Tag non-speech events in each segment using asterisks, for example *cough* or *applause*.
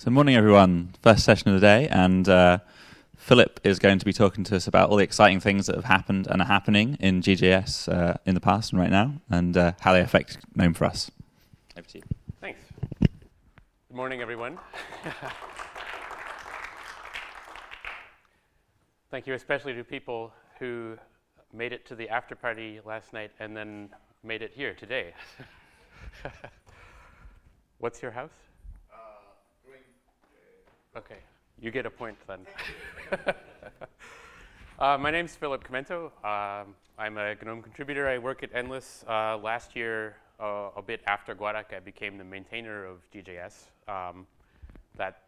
So, morning everyone. First session of the day, and uh, Philip is going to be talking to us about all the exciting things that have happened and are happening in GJS uh, in the past and right now, and uh, how they affect GNOME for us. Over to you. Thanks. Good morning, everyone. *laughs* Thank you especially to people who made it to the after party last night and then made it here today. *laughs* What's your house? Okay, you get a point then. *laughs* uh, my name's Philip Chimento. Um, I'm a GNOME contributor. I work at Endless. Uh, last year, uh, a bit after GUADEC, I became the maintainer of GJS. Um, that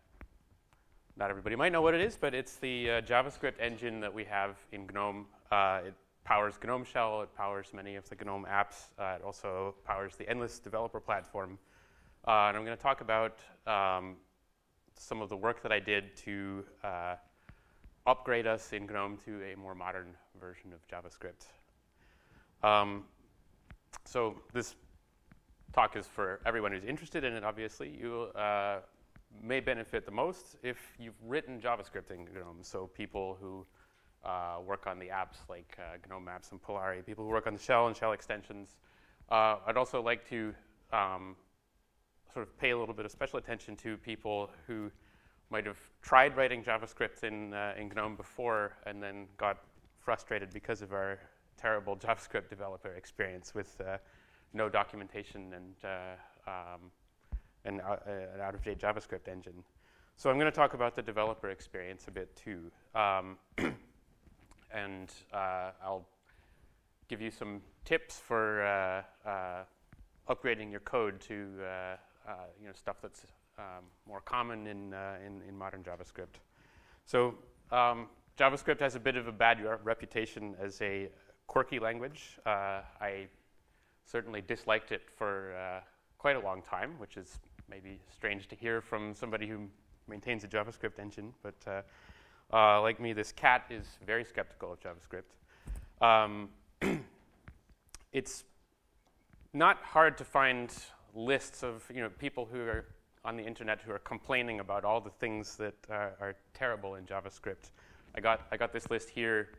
not everybody might know what it is, but it's the uh, JavaScript engine that we have in GNOME. Uh, it powers GNOME Shell. It powers many of the GNOME apps. Uh, it also powers the Endless developer platform. and I'm going to talk about um, some of the work that I did to uh, upgrade us in GNOME to a more modern version of JavaScript. Um, so this talk is for everyone who's interested in it, obviously. You uh, may benefit the most if you've written JavaScript in GNOME. So people who uh, work on the apps like uh, GNOME Maps and Polari, people who work on the shell and shell extensions. Uh, I'd also like to um, sort of pay a little bit of special attention to people who might have tried writing JavaScript in, uh, in GNOME before and then got frustrated because of our terrible *laughs* JavaScript developer experience with uh, no documentation and uh, um, an, uh, an out-of-date JavaScript engine. So I'm going to talk about the developer experience a bit too. Um, *clears throat* and uh, I'll give you some tips for uh, upgrading your code to you know, stuff that's um, more common in, uh, in, in, modern JavaScript. So um, JavaScript has a bit of a bad reputation as a quirky language. Uh, I certainly disliked it for uh, quite a long time, which is maybe strange to hear from somebody who maintains a JavaScript engine. But uh, uh, like me, this cat is very skeptical of JavaScript. Um, *clears throat* it's not hard to find lists of you know, people who are on the internet who are complaining about all the things that are, are terrible in JavaScript. I got, I got this list here.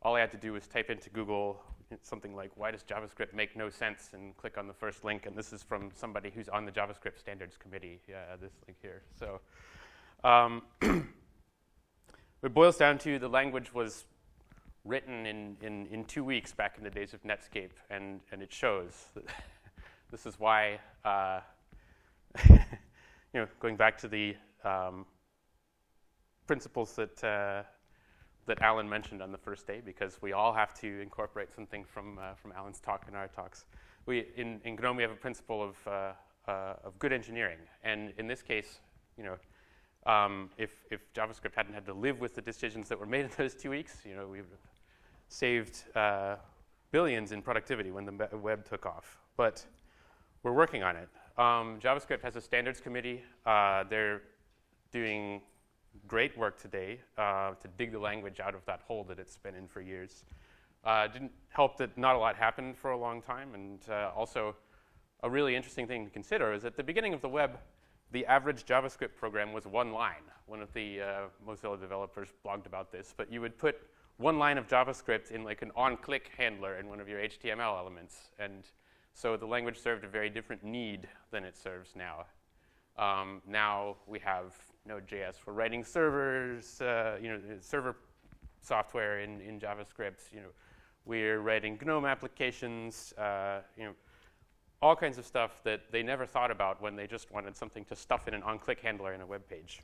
All I had to do was type into Google something like, why does JavaScript make no sense? And click on the first link. And this is from somebody who's on the JavaScript standards committee, yeah, this link here. So um, *clears throat* it boils down to the language was written in, in, in two weeks back in the days of Netscape, and, and it shows. *laughs* this is why, uh, *laughs* you know, going back to the um, principles that, uh, that Alan mentioned on the first day, because we all have to incorporate something from, uh, from Alan's talk in our talks. We, in, in GNOME, we have a principle of, uh, uh, of good engineering. And in this case, you know, um, if, if JavaScript hadn't had to live with the decisions that were made in those two weeks, you know, we would have saved uh, billions in productivity when the web took off. But we're working on it. Um, JavaScript has a standards committee. Uh, they're doing great work today uh, to dig the language out of that hole that it's been in for years. Uh, didn't help that not a lot happened for a long time, and uh, also a really interesting thing to consider is at the beginning of the web, the average JavaScript program was one line. One of the uh, Mozilla developers blogged about this, but you would put one line of JavaScript in like an on-click handler in one of your HTML elements, and so the language served a very different need than it serves now. Um, now we have Node.js for writing servers, uh, you know, server software in, in JavaScript. You know, we're writing GNOME applications, uh, you know, all kinds of stuff that they never thought about when they just wanted something to stuff in an on-click handler in a web page.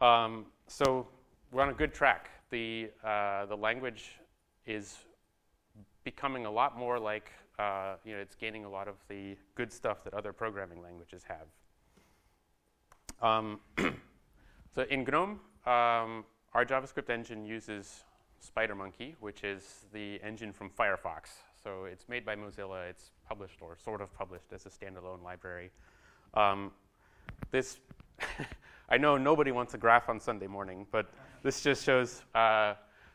Um, so we're on a good track. The, uh, the language is becoming a lot more like uh, you know, it's gaining a lot of the good stuff that other programming languages have. Um, *clears throat* so in GNOME, um, our JavaScript engine uses SpiderMonkey, which is the engine from Firefox. So it's made by Mozilla. It's published or sort of published as a standalone library. Um, this, *laughs* I know nobody wants a graph on Sunday morning, but this just shows uh,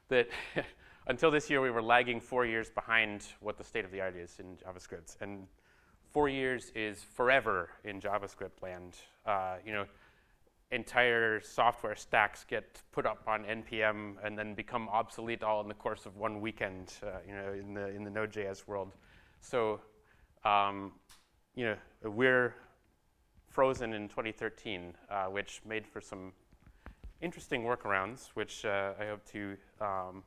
that *laughs* until this year, we were lagging four years behind what the state of the art is in JavaScript. And four years is forever in JavaScript land. Uh, you know, entire software stacks get put up on npm and then become obsolete all in the course of one weekend, uh, you know, in the in the Node.js world. So, um, you know, we're frozen in 2013, uh, which made for some interesting workarounds, which uh, I hope to um,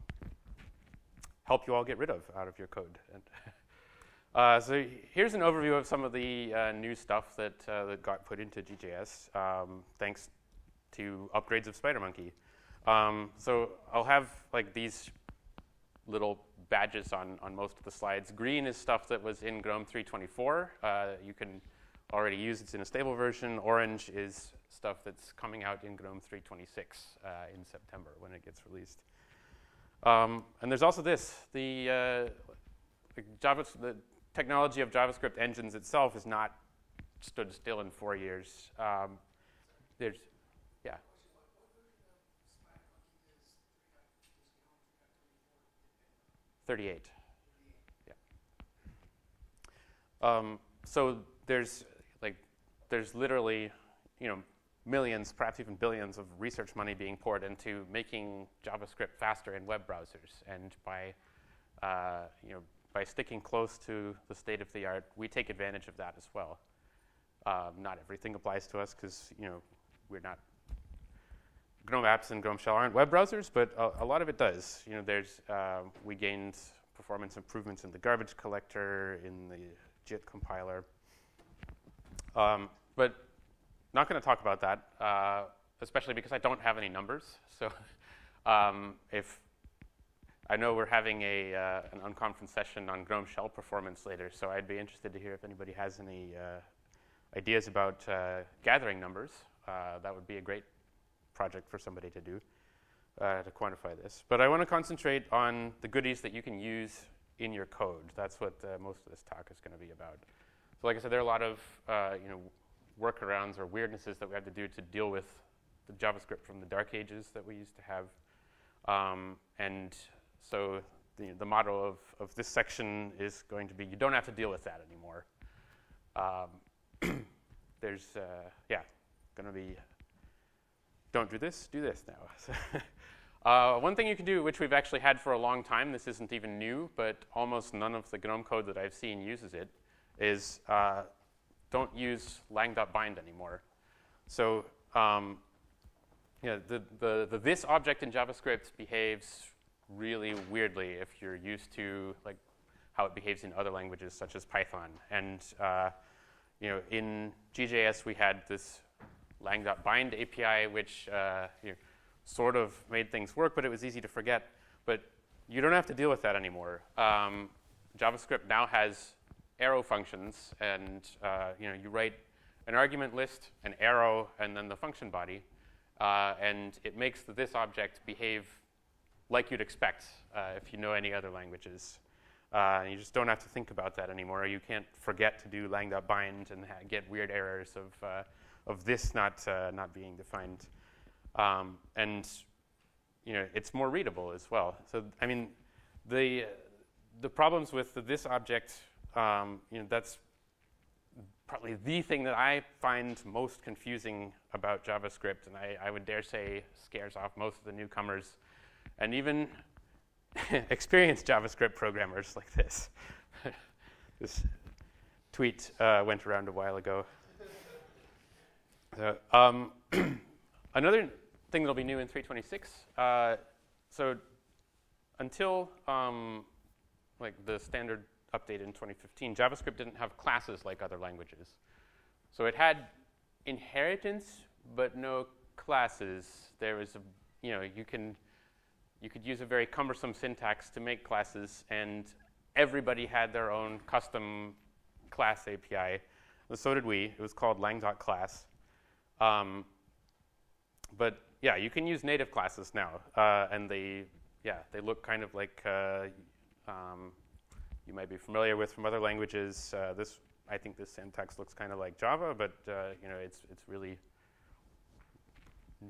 help you all get rid of out of your code. *laughs* Uh, so here's an overview of some of the uh, new stuff that, uh, that got put into GJS, um, thanks to upgrades of SpiderMonkey. Um, so I'll have like these little badges on, on most of the slides. Green is stuff that was in GNOME 324. Uh, you can already use it in a stable version. Orange is stuff that's coming out in GNOME 326 uh, in September when it gets released. Um, and there's also this, the, uh, Java, the technology of JavaScript engines itself has not stood still in four years. Um, there's, yeah. Thirty-eight. Yeah. Um, so there's like there's literally you know millions, perhaps even billions of research money being poured into making JavaScript faster in web browsers, and by uh, you know by sticking close to the state of the art, we take advantage of that as well. Um, not everything applies to us because you know we're not GNOME apps and GNOME Shell aren't web browsers, but a, a lot of it does. You know, there's uh, we gained performance improvements in the garbage collector, in the JIT compiler, um, but not going to talk about that, uh, especially because I don't have any numbers. So *laughs* um, if I know we're having a, uh, an unconference session on GNOME shell performance later, so I'd be interested to hear if anybody has any uh, ideas about uh, gathering numbers. Uh, that would be a great project for somebody to do uh, to quantify this. But I want to concentrate on the goodies that you can use in your code. That's what uh, most of this talk is going to be about. So, like I said, there are a lot of you know workarounds or weirdnesses that we had to do to deal with the JavaScript from the dark ages that we used to have. Um, and so the, the motto of, of this section is going to be you don't have to deal with that anymore. Um, *clears throat* there's, uh, yeah, going to be don't do this, do this now. *laughs* uh, one thing you can do, which we've actually had for a long time, this isn't even new, but almost none of the GNOME code that I've seen uses it, is uh, don't use lang.bind anymore. So um, yeah, the, the, the this object in JavaScript behaves really weirdly if you're used to like how it behaves in other languages such as Python. And uh, you know, in GJS we had this lang.bind API, which uh, you know, sort of made things work, but it was easy to forget. But you don't have to deal with that anymore. Um, JavaScript now has arrow functions, and uh, you know, you write an argument list, an arrow, and then the function body, uh, and it makes this object behave like you'd expect uh, if you know any other languages. Uh, you just don't have to think about that anymore. You can't forget to do lang.bind and get weird errors of, uh, of this not, not being defined. Um, and you know, it's more readable as well. So, I mean, the, the problems with the this object, um, you know, that's probably the thing that I find most confusing about JavaScript, and I, I would dare say scares off most of the newcomers and even *laughs* experienced JavaScript programmers like this. *laughs* this tweet uh, went around a while ago. So, um, *clears throat* another thing that'll be new in 326. Uh, so until um, like the standard update in 2015, JavaScript didn't have classes like other languages. So it had inheritance, but no classes. There was a, you know, you can you could use a very cumbersome syntax to make classes, and everybody had their own custom class API. And so did we. It was called lang.class. Um, but yeah, you can use native classes now, uh, and they yeah they look kind of like uh, um, you might be familiar with from other languages. Uh, this I think this syntax looks kind of like Java, but uh, you know it's it's really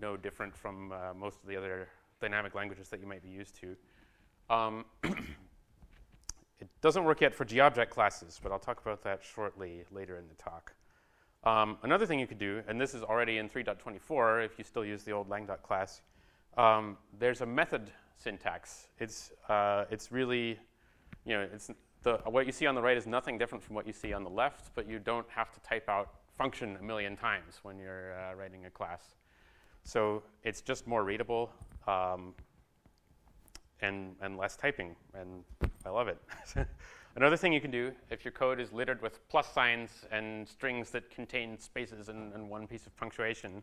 no different from uh, most of the other dynamic languages that you might be used to. Um, *clears throat* it doesn't work yet for GObject classes, but I'll talk about that shortly later in the talk. Um, another thing you could do, and this is already in 3.24 if you still use the old lang class, um, there's a method syntax. It's, uh, it's really, you know, it's the, what you see on the right is nothing different from what you see on the left, but you don't have to type out function a million times when you're uh, writing a class. So it's just more readable um, and, and less typing, and I love it. *laughs* Another thing you can do if your code is littered with plus signs and strings that contain spaces and, and one piece of punctuation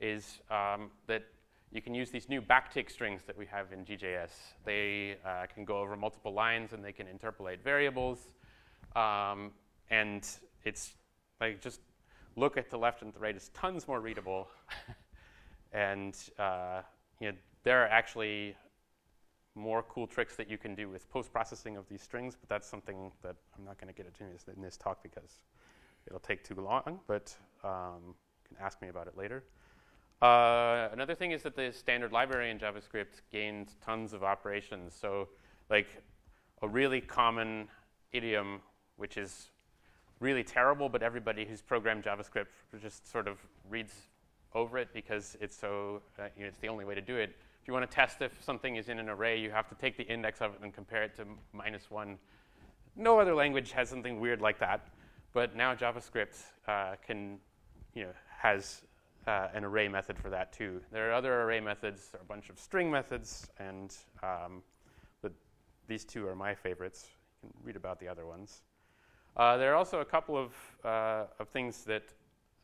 is um, that you can use these new backtick strings that we have in GJS. They uh, can go over multiple lines and they can interpolate variables. Um, and it's like just look at the left and the right, it's tons more readable. *laughs* and uh, you know, there are actually more cool tricks that you can do with post-processing of these strings, but that's something that I'm not going to get into in this talk because it'll take too long, but um, you can ask me about it later. Uh, another thing is that the standard library in JavaScript gained tons of operations. So, like a really common idiom, which is really terrible, but everybody who's programmed JavaScript just sort of reads over it because it's so uh, you know, it's the only way to do it. If you want to test if something is in an array, you have to take the index of it and compare it to minus one. No other language has something weird like that, but now JavaScript uh, can, you know, has uh, an array method for that too. There are other array methods, a bunch of string methods, and um, but these two are my favorites. You can read about the other ones. Uh, there are also a couple of, uh, of things that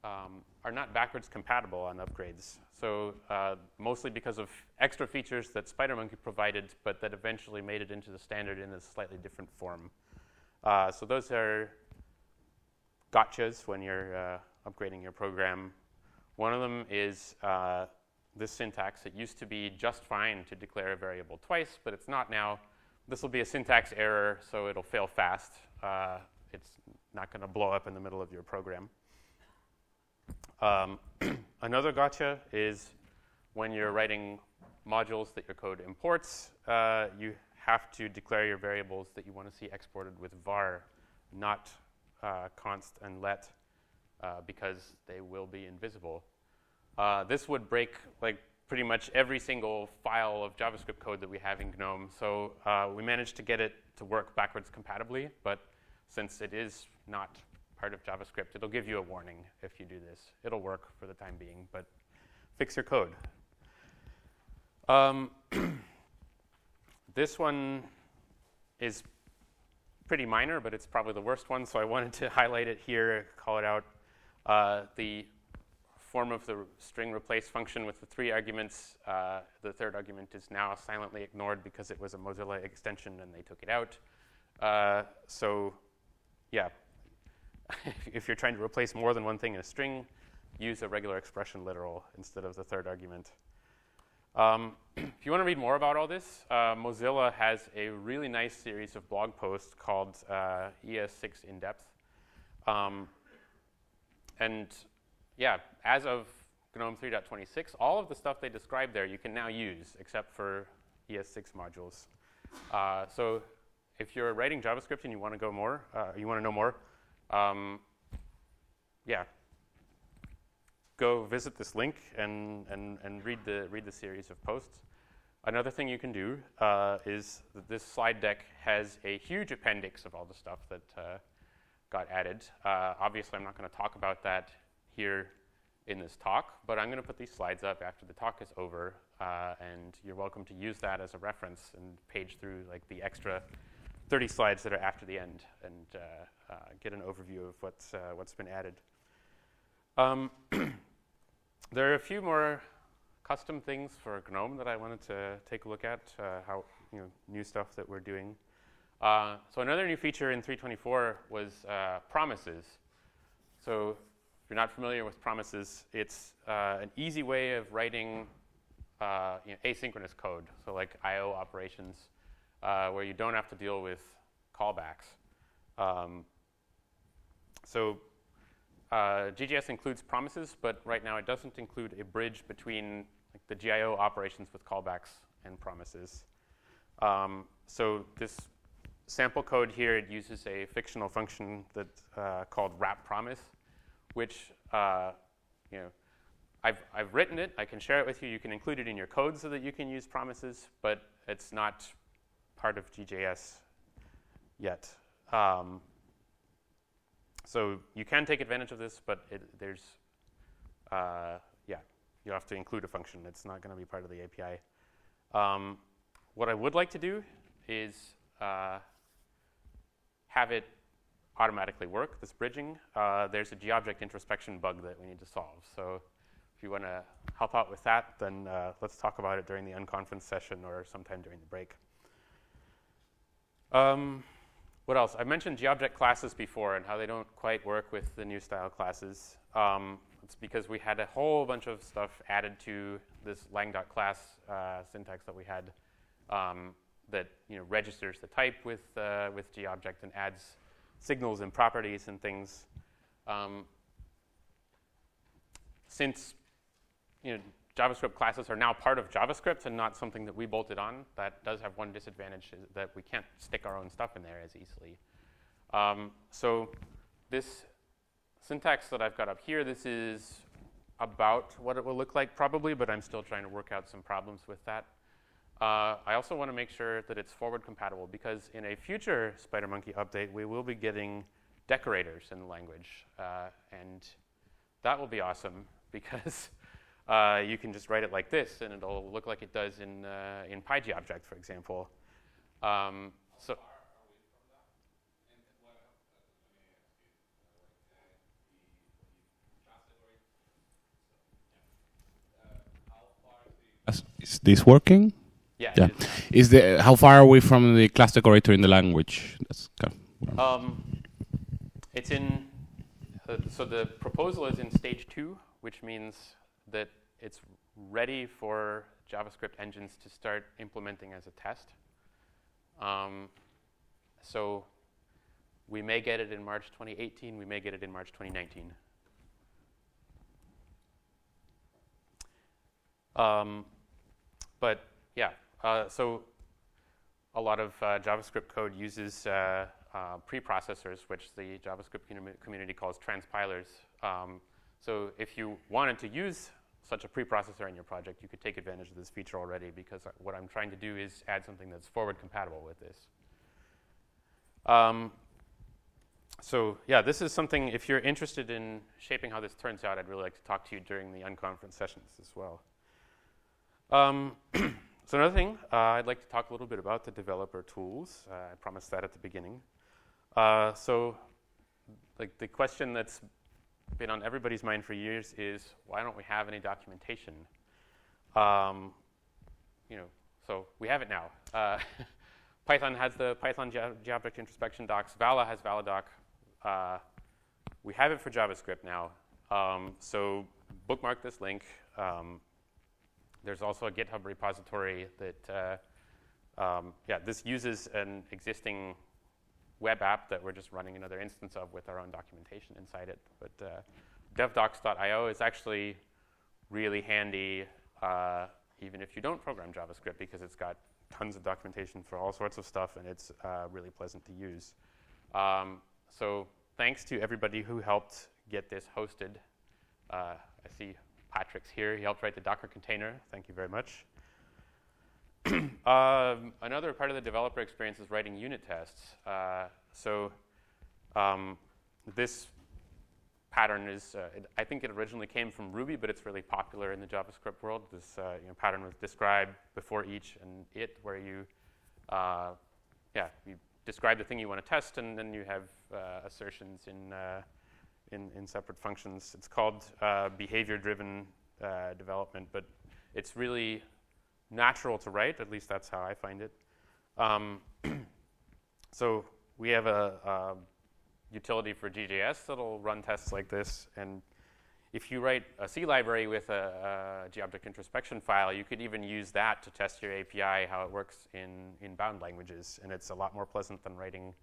um, are not backwards compatible on upgrades. So uh, mostly because of extra features that SpiderMonkey provided, but that eventually made it into the standard in a slightly different form. Uh, so those are gotchas when you're uh, upgrading your program one of them is uh, this syntax. It used to be just fine to declare a variable twice, but it's not now. This will be a syntax error, so it'll fail fast. Uh, it's not going to blow up in the middle of your program. Um, *clears throat* another gotcha is when you're writing modules that your code imports, uh, you have to declare your variables that you want to see exported with var, not uh, const and let uh, because they will be invisible. Uh, this would break like pretty much every single file of JavaScript code that we have in GNOME. So uh, we managed to get it to work backwards compatibly, but since it is not part of JavaScript, it'll give you a warning if you do this. It'll work for the time being, but fix your code. Um, *clears throat* this one is pretty minor, but it's probably the worst one, so I wanted to *laughs* highlight it here, call it out. Uh, the form of the string replace function with the three arguments, uh, the third argument is now silently ignored because it was a Mozilla extension and they took it out. Uh, so, yeah, *laughs* if you're trying to replace more than one thing in a string, use a regular expression literal instead of the third argument. Um, *clears throat* if you want to read more about all this, uh, Mozilla has a really nice series of blog posts called uh, ES6 in depth. Um, and yeah, as of GNOME 3.26, all of the stuff they described there you can now use except for ES6 modules. Uh, so if you're writing JavaScript and you want to go more, uh, you want to know more, um, yeah, go visit this link and, and, and read, the, read the series of posts. Another thing you can do uh, is this slide deck has a huge appendix of all the stuff that uh, got added. Uh, obviously, I'm not going to talk about that here in this talk, but I'm going to put these slides up after the talk is over, uh, and you're welcome to use that as a reference and page through like the extra 30 slides that are after the end and uh, uh get an overview of what's, uh, what's been added. Um, *clears throat* there are a few more custom things for GNOME that I wanted to take a look at, uh, how you know, new stuff that we're doing. Uh, so another new feature in 324 was uh, promises. So if you're not familiar with promises, it's uh, an easy way of writing uh, you know, asynchronous code, so like I/O operations, uh, where you don't have to deal with callbacks. Um, so GJS includes promises, but right now it doesn't include a bridge between like, the GIO operations with callbacks and promises. Um, so this sample code here, it uses a fictional function that uh, called wrap promise, which uh, you know, I've, I've written it. I can share it with you. You can include it in your code so that you can use promises, but it's not part of GJS yet. Um, so you can take advantage of this, but it, there's, uh, yeah, you have to include a function. It's not going to be part of the API. Um, what I would like to do is uh, have it automatically work, this bridging. Uh, there's a GObject introspection bug that we need to solve. So if you want to help out with that, then uh, let's talk about it during the unconference session or sometime during the break. Um, what else? I mentioned GObject classes before and how they don't quite work with the new style classes. Um, it's because we had a whole bunch of stuff added to this lang.class uh, syntax that we had um, that you know, registers the type with, uh, with GObject and adds signals and properties and things. Um, since you know, JavaScript classes are now part of JavaScript and not something that we bolted on. That does have one disadvantage that we can't stick our own stuff in there as easily. Um, so this syntax that I've got up here, this is about what it will look like probably, but I'm still trying to work out some problems with that. Uh, I also want to make sure that it's forward compatible because in a future SpiderMonkey update, we will be getting decorators in the language. Uh, and that will be awesome *laughs* because uh, you can just write it like this, and it'll look like it does in, uh, in PyGObject, for example. Um, so. Is this working? Yeah. Yeah. Is the how far are we from the class decorator in the language? That's kind of Um, it's in. Uh, so the proposal is in stage two, which means that it's ready for JavaScript engines to start implementing as a test. Um, so we may get it in March 2018, we may get it in March 2019. Um, but yeah, uh, so a lot of uh, JavaScript code uses uh, uh preprocessors, which the JavaScript community calls transpilers. Um, so if you wanted to use such a preprocessor in your project, you could take advantage of this feature already because what I'm trying to do is add something that's forward compatible with this. Um, so yeah, this is something, if you're interested in shaping how this turns out, I'd really like to talk to you during the unconference sessions as well. Um, *clears throat* so another thing, uh, I'd like to talk a little bit about the developer tools. Uh, I promised that at the beginning. Uh, so like the question that's been on everybody's mind for years is why don't we have any documentation? Um, you know, so we have it now. Uh, *laughs* Python has the Python GObject introspection docs. Vala has Valadoc. Uh, we have it for JavaScript now. Um, so bookmark this link. Um, there's also a GitHub repository that, uh, um, yeah, this uses an existing web app that we're just running another instance of with our own documentation inside it. But uh, devdocs.io is actually really handy, uh, even if you don't program JavaScript, because it's got tons of documentation for all sorts of stuff, and it's uh, really pleasant to use. Um, so thanks to everybody who helped get this hosted. Uh, I see Patrick's here. He helped write the Docker container. Thank you very much. *clears throat* um, another part of the developer experience is writing unit tests. Uh, so um, this pattern is, uh, it, I think it originally came from Ruby, but it's really popular in the JavaScript world. This uh, you know, pattern was describe before each and it, where you, uh, yeah, you describe the thing you want to test, and then you have uh, assertions in, uh, in, in, separate functions. It's called behavior-driven development, but it's really natural to write. At least that's how I find it. Um, *clears throat* so we have a, a, utility for GJS that'll run tests like this. And if you write a C library with a, a introspection file, you could even use that to test your API, how it works in, in bound languages. And it's a lot more pleasant than writing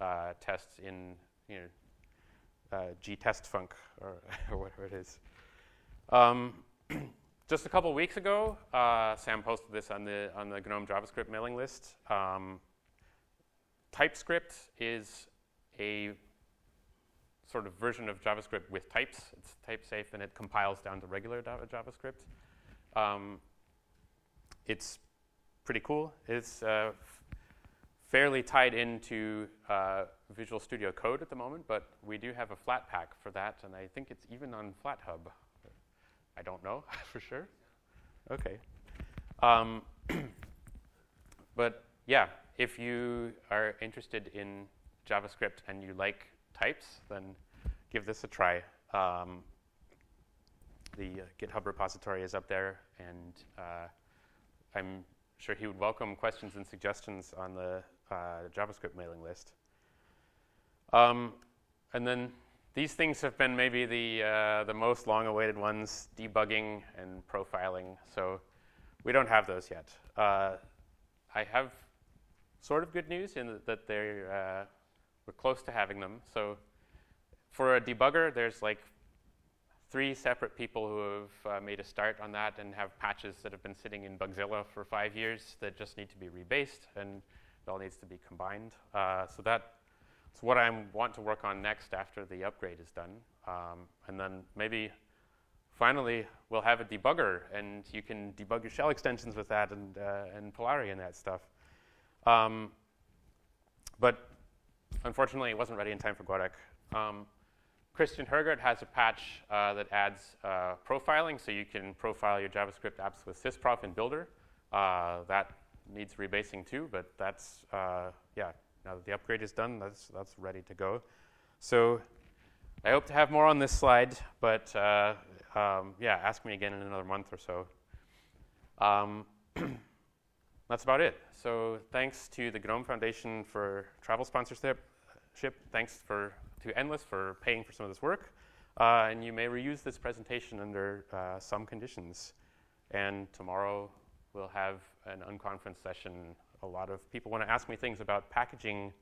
uh, tests in you know, uh, gtestfunc or, *laughs* or whatever it is. Um, *clears throat* just a couple weeks ago, uh, Sam posted this on the on the GNOME JavaScript mailing list. Um, TypeScript is a sort of version of JavaScript with types. It's type safe and it compiles down to regular JavaScript. Um, it's pretty cool. It's uh, fairly tied into uh, Visual Studio Code at the moment, but we do have a Flatpak for that, and I think it's even on FlatHub. I don't know *laughs* for sure. Okay. Um, *clears throat* but yeah, if you are interested in JavaScript and you like types, then give this a try. Um, the uh, GitHub repository is up there, and uh, I'm sure he would welcome questions and suggestions on the uh, JavaScript mailing list. Um, and then these things have been maybe the, uh, the most long-awaited ones, debugging and profiling. So we don't have those yet. Uh, I have sort of good news in that they're, uh, we're close to having them. So for a debugger, there's like three separate people who have uh, made a start on that and have patches that have been sitting in Bugzilla for five years that just need to be rebased and it all needs to be combined. Uh, so that's what I want to work on next after the upgrade is done. Um, and then maybe finally we'll have a debugger and you can debug your shell extensions with that and, uh, and Polari and that stuff. Um, but unfortunately, it wasn't ready in time for Guadec. Um, Christian Hergert has a patch uh, that adds uh, profiling, so you can profile your JavaScript apps with sysprof and builder. Uh, that needs rebasing too, but that's, uh, yeah, now that the upgrade is done, that's, that's ready to go. So I hope to have more on this slide, but uh, um, yeah, ask me again in another month or so. Um, *clears throat* that's about it. So thanks to the GNOME Foundation for travel sponsorship. Thanks for to Endless for paying for some of this work. Uh, and you may reuse this presentation under uh, some conditions. And tomorrow we'll have an unconference session. A lot of people want to ask me things about packaging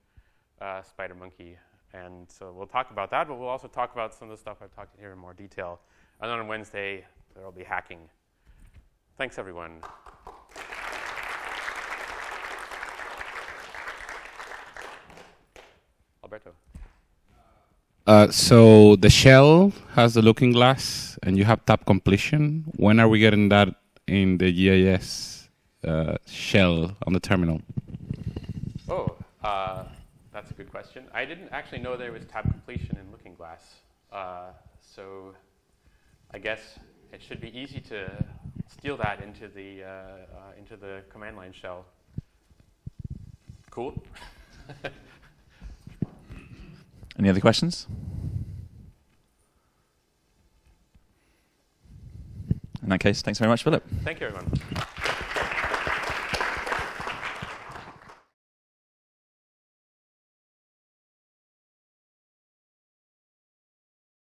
uh, SpiderMonkey. And so we'll talk about that, but we'll also talk about some of the stuff I've talked here in more detail. And on Wednesday, there will be hacking. Thanks, everyone. Alberto. Uh, so the shell has the looking glass, and you have tab completion. When are we getting that in the GJS uh, shell on the terminal? Oh, uh, that's a good question. I didn't actually know there was tab completion in Looking Glass, uh, so I guess it should be easy to steal that into the uh, uh, into the command line shell. Cool. *laughs* Any other questions? In that case, thanks very much, Philip. Thank you, everyone.